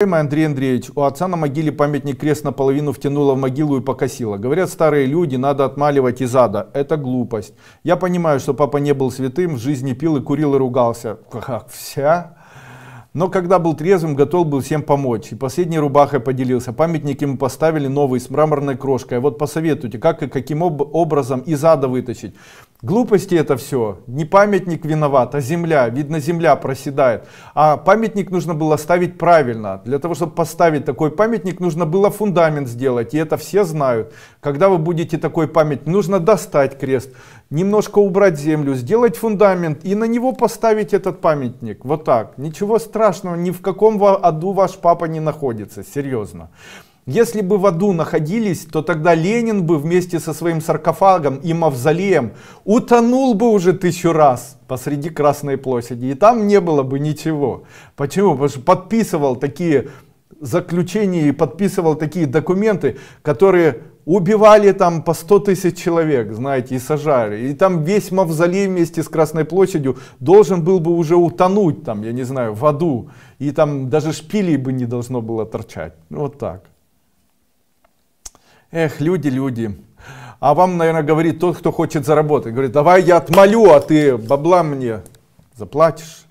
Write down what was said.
Уважаемый Андрей Андреевич, у отца на могиле памятник крест наполовину втянуло в могилу и покосило. Говорят, старые люди надо отмаливать из ада. Это глупость. Я понимаю, что папа не был святым, в жизни пил и курил и ругался. Как вся? Но когда был трезвым, готов был всем помочь. И последней рубахой поделился. Памятник ему поставили новый с мраморной крошкой. А вот посоветуйте, как и каким об образом из ада вытащить. Глупости это все. Не памятник виноват, а земля. Видно, земля проседает. А памятник нужно было ставить правильно. Для того, чтобы поставить такой памятник, нужно было фундамент сделать. И это все знают. Когда вы будете такой памятник, нужно достать крест, немножко убрать землю, сделать фундамент и на него поставить этот памятник. Вот так. Ничего страшного, ни в каком аду ваш папа не находится. Серьезно. Если бы в аду находились, то тогда Ленин бы вместе со своим саркофагом и мавзолеем утонул бы уже тысячу раз посреди Красной площади. И там не было бы ничего. Почему? Потому что подписывал такие заключения и подписывал такие документы, которые убивали там по 100 тысяч человек, знаете, и сажали. И там весь мавзолей вместе с Красной площадью должен был бы уже утонуть там, я не знаю, в аду. И там даже шпилей бы не должно было торчать. Вот так. Эх, люди, люди. А вам, наверное, говорит тот, кто хочет заработать. Говорит, давай я отмолю, а ты бабла мне заплатишь.